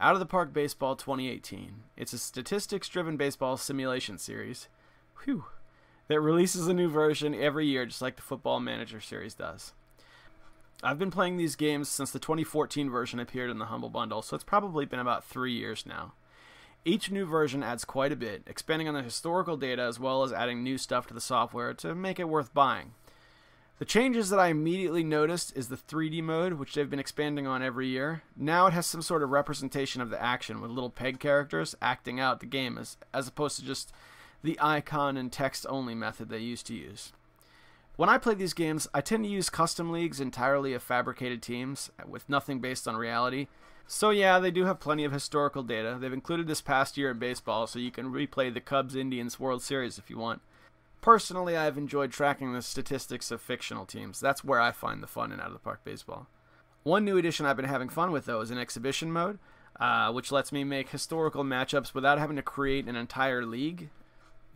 Out of the Park Baseball 2018. It's a statistics driven baseball simulation series. Whew. That releases a new version every year, just like the Football Manager series does. I've been playing these games since the 2014 version appeared in the Humble Bundle, so it's probably been about three years now. Each new version adds quite a bit, expanding on the historical data as well as adding new stuff to the software to make it worth buying. The changes that I immediately noticed is the 3D mode, which they've been expanding on every year. Now it has some sort of representation of the action with little peg characters acting out the game as, as opposed to just the icon and text only method they used to use. When I play these games, I tend to use custom leagues entirely of fabricated teams with nothing based on reality. So yeah, they do have plenty of historical data. They've included this past year in baseball so you can replay the Cubs Indians World Series if you want. Personally, I've enjoyed tracking the statistics of fictional teams. That's where I find the fun in Out of the Park Baseball. One new addition I've been having fun with, though, is an exhibition mode, uh, which lets me make historical matchups without having to create an entire league.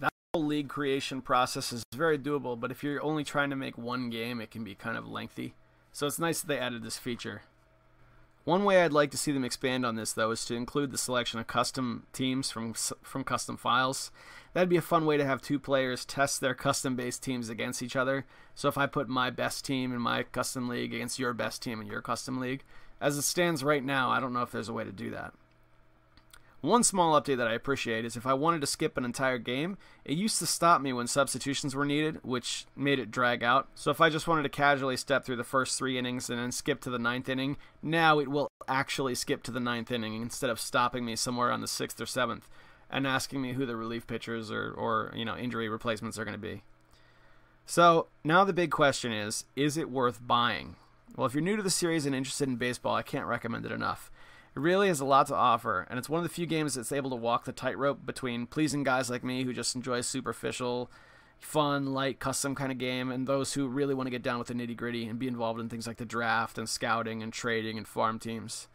That whole league creation process is very doable, but if you're only trying to make one game, it can be kind of lengthy. So it's nice that they added this feature. One way I'd like to see them expand on this, though, is to include the selection of custom teams from from custom files. That'd be a fun way to have two players test their custom-based teams against each other. So if I put my best team in my custom league against your best team in your custom league, as it stands right now, I don't know if there's a way to do that. One small update that I appreciate is if I wanted to skip an entire game, it used to stop me when substitutions were needed, which made it drag out. So if I just wanted to casually step through the first three innings and then skip to the ninth inning, now it will actually skip to the ninth inning instead of stopping me somewhere on the sixth or seventh and asking me who the relief pitchers or, or you know injury replacements are going to be. So now the big question is: Is it worth buying? Well, if you're new to the series and interested in baseball, I can't recommend it enough. It really has a lot to offer, and it's one of the few games that's able to walk the tightrope between pleasing guys like me who just enjoy a superficial, fun, light, custom kind of game, and those who really want to get down with the nitty gritty and be involved in things like the draft and scouting and trading and farm teams.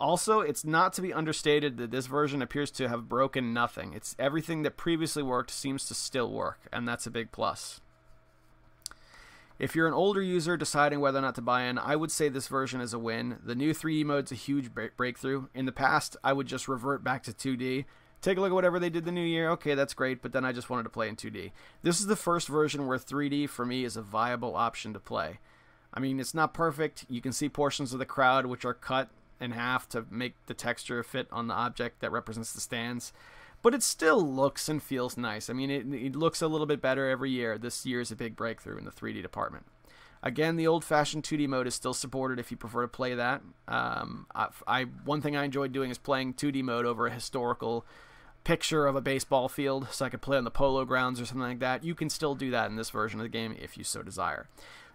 Also, it's not to be understated that this version appears to have broken nothing. It's everything that previously worked seems to still work, and that's a big plus. If you're an older user deciding whether or not to buy in, I would say this version is a win. The new 3D mode's a huge breakthrough. In the past, I would just revert back to 2D. Take a look at whatever they did the new year. Okay, that's great, but then I just wanted to play in 2D. This is the first version where 3D for me is a viable option to play. I mean, it's not perfect. You can see portions of the crowd which are cut in half to make the texture fit on the object that represents the stands but it still looks and feels nice. I mean, it, it looks a little bit better every year. This year is a big breakthrough in the 3D department. Again, the old-fashioned 2D mode is still supported if you prefer to play that. Um, I, I, one thing I enjoyed doing is playing 2D mode over a historical picture of a baseball field, so I could play on the polo grounds or something like that. You can still do that in this version of the game if you so desire.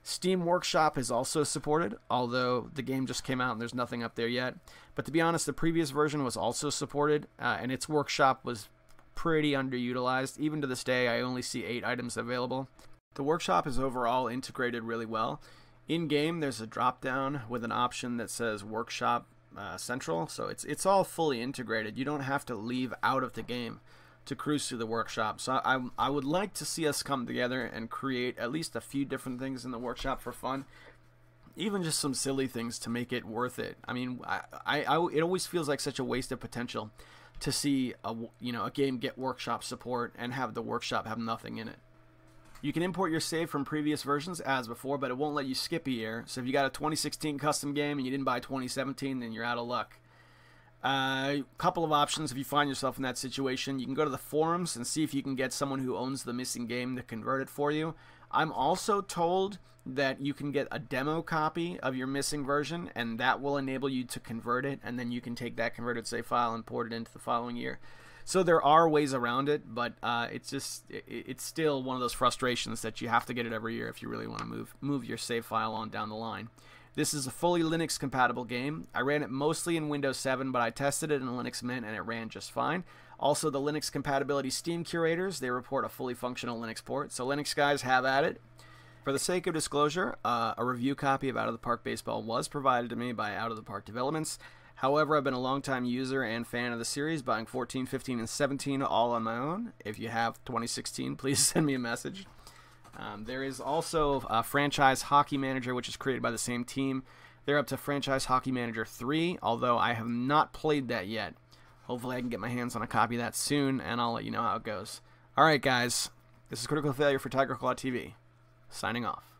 Steam Workshop is also supported, although the game just came out and there's nothing up there yet. But to be honest, the previous version was also supported, uh, and its workshop was pretty underutilized. Even to this day, I only see eight items available. The workshop is overall integrated really well. In game, there's a drop down with an option that says Workshop uh, Central, so it's it's all fully integrated. You don't have to leave out of the game to cruise through the workshop. So I, I would like to see us come together and create at least a few different things in the workshop for fun. Even just some silly things to make it worth it. I mean, I, I, I it always feels like such a waste of potential to see a you know a game get workshop support and have the workshop have nothing in it. You can import your save from previous versions as before, but it won't let you skip a year. So if you got a 2016 custom game and you didn't buy 2017, then you're out of luck. A uh, couple of options if you find yourself in that situation. You can go to the forums and see if you can get someone who owns the missing game to convert it for you. I'm also told that you can get a demo copy of your missing version, and that will enable you to convert it, and then you can take that converted save file and port it into the following year. So there are ways around it, but uh, it's just it, it's still one of those frustrations that you have to get it every year if you really want to move move your save file on down the line. This is a fully Linux compatible game. I ran it mostly in Windows 7, but I tested it in Linux Mint and it ran just fine. Also, the Linux compatibility Steam curators, they report a fully functional Linux port, so Linux guys have at it. For the sake of disclosure, uh, a review copy of Out of the Park Baseball was provided to me by Out of the Park Developments. However, I've been a longtime user and fan of the series, buying 14, 15, and 17 all on my own. If you have 2016, please send me a message. Um, there is also a franchise hockey manager, which is created by the same team They're up to Franchise Hockey Manager 3, although I have not played that yet. Hopefully, I can get my hands on a copy of that soon, and I'll let you know how it goes. All right, guys, this is Critical Failure for Tiger Claw TV. Signing off.